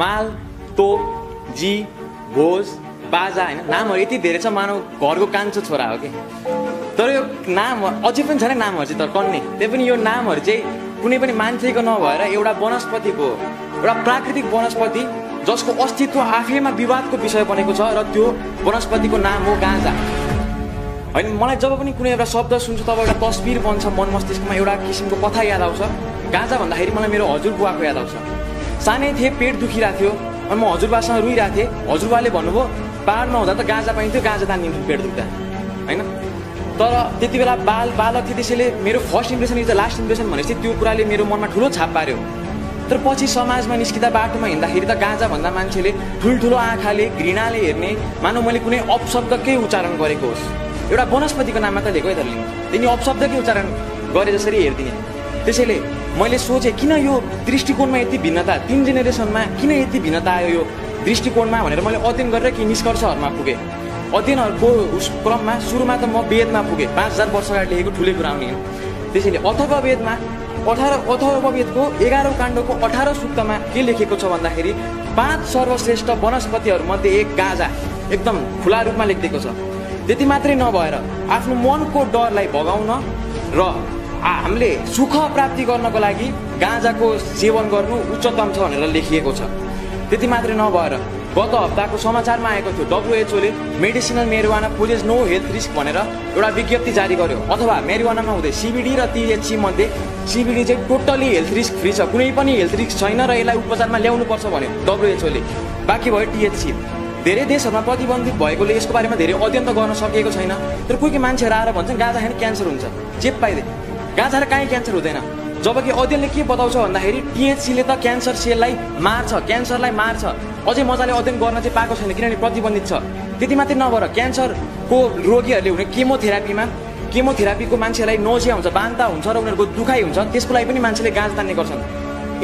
माल तोप जी भोज बाजा होइन? नामहरू यति धेरै छ मानव घरको कान्छो छोरा हो कि? तर यो नाम अझै पनि छ नि नामहरू चाहिँ तर कन्ने। त्यही पनि यो नामहरू चाहिँ कुनै पनि मान्छेको नभएर एउटा वनस्पतिको एउटा प्राकृतिक वनस्पति जसको अस्तित्व आफैमा विवादको विषय बनेको छ र त्यो वनस्पतिको नाम हो गाँजा। होइन मलाई जब पनि कुनै एउटा शब्द सुन्छु तब एउटा तस्बिर बन्छ मन मस्तिष्कमा एउटा किसिमको कथा याद आउँछ। गाँजा भन्दाखेरि मलाई मेरो हजुरबुवाको याद आउँछ। सानै थिएँ पेट दुखिरहेको थियो। अनि म हजुरबासँग रोइरहेको थिएँ। हजुरबाले भन्नुभयो पाहाडमा हुँदा त गाँजा पाइन्थ्यो गाँजा तानिन्थ्यो पेट दुख्दा। होइन? तर त्यति बेला बाल बालक थिएँ त्यसैले मेरो first impression is the last impression भनेपछि त्यो कुराले मेरो मनमा ठुलो छाप पार्यो। तर पछि समाजमा निस्किँदा बाटोमा हिँड्दाखेरि त गाँजा भन्दा मान्छेले ठुल्ठुलो आँखाले घृणाले हेर्ने मानव मैले कुनै अपशब्दकै उच्चारण गरेको होस्। एउटा वनस्पतिको नाम मात्र लिएको लिनु तिनी अपशब्दकै उच्चारण गरे जसरी हेरिदिने। त्यसैले मैले सोचेँ किन यो दृष्टिकोणमा यति भिन्नता? तिन जेनेरेसनमा किन यति भिन्नता आयो यो दृष्टिकोणमा भनेर मैले अध्ययन गरेर केही निष्कर्षहरूमा पुगेँ। अध्ययनहरूको उस क्रममा सुरुमा त म वेदमा पुगेँ। पाँच हजार वर्ष अगाडि लेखेको ठुलै कुरा हुने त्यसैले अथर्व वेदमा अठार अथर्व वेदको एघारौँ काण्डको अठारौँ सूक्तमा के लेखेको छ भन्दाखेरि पाँच सर्वश्रेष्ठ वनस्पतिहरूमध्ये एक गाजा एकदम खुला रूपमा लेखिदिएको छ। त्यति मात्रै नभएर आफ्नो मनको डरलाई भगाउन र हामीले सुख प्राप्ति गर्नको लागि गाँजाको सेवन गर्नु उच्चतम छ भनेर लेखिएको छ। त्यति मात्रै नभएर गत हप्ताको समाचारमा आएको थियो डब्लुएचओले medicinal marijuana poses no health risk भनेर एउटा विज्ञप्ति जारी गर्यो। अथवा मेरुवानामा हुँदै सिबिडी र टिएचसी मध्ये सिबिडी चाहिँ टोटल्ली हेल्थ रिस्क फ्री छ। कुनै पनि हेल्थ रिस्क छैन र यसलाई उपचारमा ल्याउनु पर्छ भन्यो डब्लुएचओले बाँकी भयो टिएचसी धेरै देशहरूमा प्रतिबन्धित भएकोले यसको बारेमा धेरै अध्ययन त गर्न सकिएको छैन। तर कोही कोही मान्छेहरू आएर भन्छन् गाँजा खाने क्यान्सर हुन्छ। चेप पाइदिए गाँजा कहीँ क्यान्सर हुँदैन। जबकि अध्ययनले के बताउँछ भन्दाखेरि टिएचसीले त क्यान्सर सेललाई मार्छ क्यान्सरलाई मार्छ। अझै मजाले अध्ययन गर्न चाहिँ पाएको छैन किनभने प्रतिबन्धित छ। त्यति मात्रै नभएर क्यान्सरको रोगीहरूले हुने केमोथेरापीमा केमोथेरापीको मान्छेलाई नोजिया हुन्छ बान्ता हुन्छ र उनीहरूको दुखाइ हुन्छ त्यसको लागि पनि मान्छेले गाँजा तान्ने गर्छन्।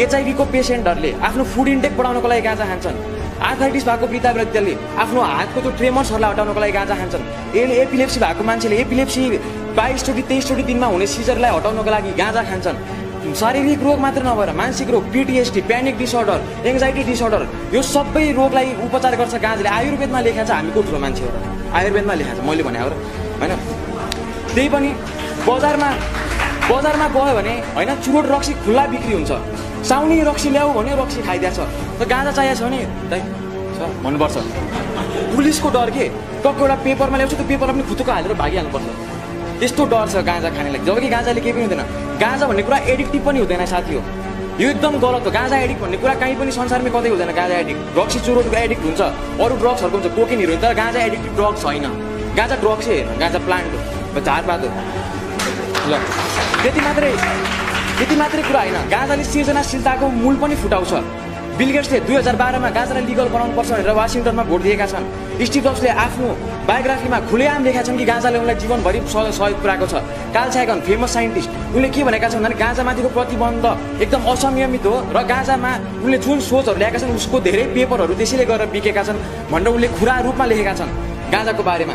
एचआइभीको पेसेन्टहरूले आफ्नो फुड इन्टेक बढाउनको लागि गाँजा खान्छन् आर्थराइटिस भएको वृद्धा व्यक्तिले आफ्नो हातको त्यो ट्रेमर्सहरूलाई हटाउनको लागि गाँजा खान्छन्। यसले एपिलेप्सी भएको मान्छेले एपिलेप्सी बाइसचोटि तेइसचोटि दिनमा हुने सिजरलाई हटाउनको लागि गाँजा खान्छन्। शारीरिक रोग मात्र नभएर मानसिक रोग PTSD panic disorder anxiety disorder यो सबै रोगलाई उपचार गर्छ गाँजाले। आयुर्वेदमा लेखाएको छ हामी को ठुलो मान्छे हो। आयुर्वेदमा लेखाएको छ मैले भने हो होइन? त्यही पनि बजारमा बजारमा गयो भने होइन चुरोट रक्सी खुल्ला बिक्री हुन्छ। साउनी रक्सी ल्याऊ भने रक्सी खाइदिएको छ त गाँजा चाहिएको छ भने दाइ छ भन्नुपर्छ। पुलिसको डर के? टक्क एउटा पेपरमा ल्याउँछ त्यो पेपरमा पनि खुतुको हालेर भागिहाल्नुपर्छ। त्यस्तो डर छ गाँजा खानेलाई। जबकि गाँजाले केही पनि हुँदैन। गाँजा भन्ने कुरा एडिक्टिभ पनि हुँदैन साथी हो। यो एकदम गलत हो। गाँजा एडिक्ट भन्ने कुरा कहीँ पनि संसारमै कतै हुँदैन गाँजा एडिक्ट रक्सी चुरोटको एडिक्ट हुन्छ। अरू ड्रग्सहरूको हुन्छ। कोकेनहरू हुन्छ। तर गाँजा एडिक्टिभ ड्रग्स होइन गाँजा ड्रग्सै होइन गाँजा प्लान्ट हो। झारपात हो। ल। त्यति मात्रै। त्यति मात्रै कुरा होइन। गाँजाले सृजनाशीलताको मूल पनि फुटाउँछ। बिलगेट्सले दुई हजार बाह्रमा गाँजालाई लिगल बनाउनुपर्छ भनेर वासिङटनमा भोट दिएका छन्। स्टिभ जब्सले आफ्नो बायोग्राफीमा खुलेआम लेखेका छन् कि गाँजाले उनलाई जीवनभरि सह- सहयोग पुऱ्याएको छ। साइगन फेमस साइन्टिस्ट उनले के भनेका छन् भने गाँजामाथिको प्रतिबन्ध एकदम असंयमित हो र गाँजामा उनले जुन सोचहरू ल्याएका छन् उसको धेरै पेपरहरू त्यसैले गरेर बिकेका छन् भनेर उनले खुरा रूपमा लेखेका छन्। गाँजाको बारेमा।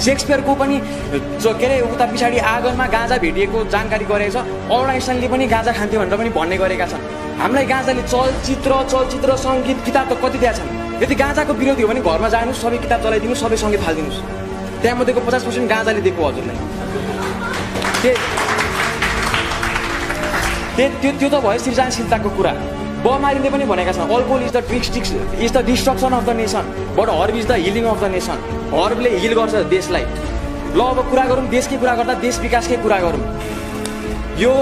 सेक्सपियरको पनि के अरे उता पछाडि आँगनमा गाँजा भेटिएको जानकारी गरेको छ। आइन्स्टाइनले पनि गाँजा खान्थ्यो भनेर पनि भन्ने गरेका छन्। हामीलाई गाँजाले चलचित्र चलचित्र सङ्गीत किताब त कति दिएका छन्? यदि गाँजाको विरोधी हो भने घरमा जानुहोस् सबै किताब चलाइदिनु सबै सङ्गीत हालिदिनुहोस् त्यहाँमध्येको पचास पर्सेन्ट गाँजाले दिएको हजुरलाई। त्यो त्यो त भयो सृजनशीलताको कुरा। बमारीले पनि भनेका छन्। Alcohol is the districts is the destruction of the nation but herb is the healing of the nation हर्बले heal गर्छ देशलाई। ल अब कुरा गरौँ देशकै कुरा गर्दा देश विकासकै कुरा गरौँ। यो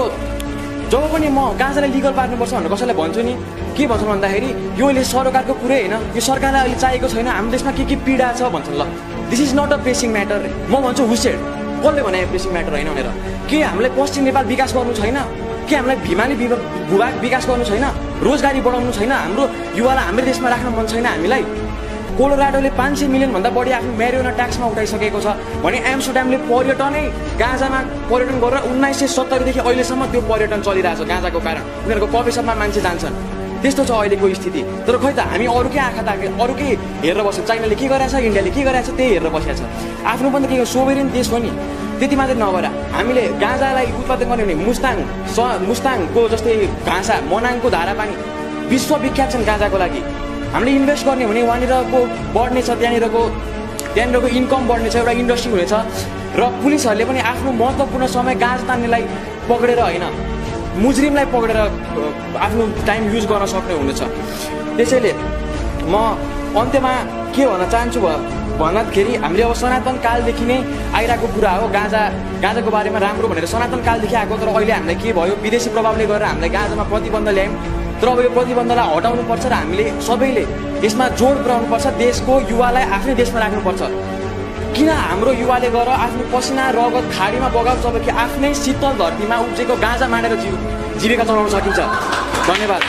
जब पनि म गाँजालाई लिगल पार्नुपर्छ भनेर कसैलाई भन्छु नि के भन्छन् भन्दाखेरि यो अहिले सरकारको कुरै होइन। यो सरकारलाई अहिले चाहिएको छैन। हाम्रो देशमा के के पीडा छ भन्छन् ल। This is not a pressing matter म भन्छु हुसेड कसले भने प्रेसिङ म्याटर होइन भनेर। के हामीलाई पश्चिम नेपाल विकास गर्नु छैन? के हामीलाई भिमाली भूभाग विकास गर्नु छैन रोजगारी बढाउनु छैन हाम्रो युवालाई हाम्रो देशमा राख्न मन छैन हामीलाई? कोलोराडोले पाँच सय मिलियनभन्दा बढी आफ्नो मेरियोना ट्याक्समा उठाइसकेको छ भने एम्सोड्यामले पर्यटनै गाँजामा पर्यटन गरेर उन्नाइस सय सत्तरीदेखि अहिलेसम्म त्यो पर्यटन चलिरहेको छ गाँजाको कारण। उनीहरूको कफेसपमा मान्छे जान्छन्। त्यस्तो छ अहिलेको स्थिति। तर खै त हामी अरूकै आँखा ताके अरूकै हेरेर बस्छ। चाइनाले के गरेछ इन्डियाले के गरेछ त्यही हेरेर बसिरहेको छ। आफ्नो पनि त के सोभेरिन देश हो नि। त्यति मात्रै नभएर हामीले गाँजालाई उत्पादन गर्ने भने मुस्ताङ स मुस्ताङको जस्तै घाँसा मनाङको धारा पानी विश्वविख्यात छन् गाँजाको लागि। हामीले इन्भेस्ट गर्ने भने वहाँनिरको छ त्यहाँनिरको त्यहाँनिरको इन्कम बढ्ने छ एउटा इन्डस्ट्री हुनेछ। र पुलिसहरूले पनि आफ्नो महत्त्वपूर्ण समय गाँजा तान्नेलाई पक्रेर होइन मुजरिमलाई पक्रेर आफ्नो टाइम युज गर्न सक्ने हुनेछ। त्यसैले म अन्त्यमा के भन्न चाहन्छु भ- भन्दाखेरि हामीले अब सनातन कालदेखि नै आइरहेको कुरा हो। गाँजा गाँजाको बारेमा राम्रो भनेर सनातन कालदेखि आएको तर अहिले हामीलाई के भयो? विदेशी प्रभावले गरेर हामीलाई गाँजामा प्रतिबन्ध ल्यायौँ। तर अब यो प्रतिबन्धलाई हटाउनुपर्छ र हामीले सबैले यसमा जोड पुऱ्याउनुपर्छ। देशको युवालाई आफ्नै देशमा राख्नुपर्छ। किन हाम्रो युवाले गएर आफ्नो पसिना रगत खाडीमा बगाउँछ जबकि आफ्नै शीतल धरतीमा उब्जेको गाँजा मानेर जीव जीविका चलाउन सकिन्छ? धन्यवाद।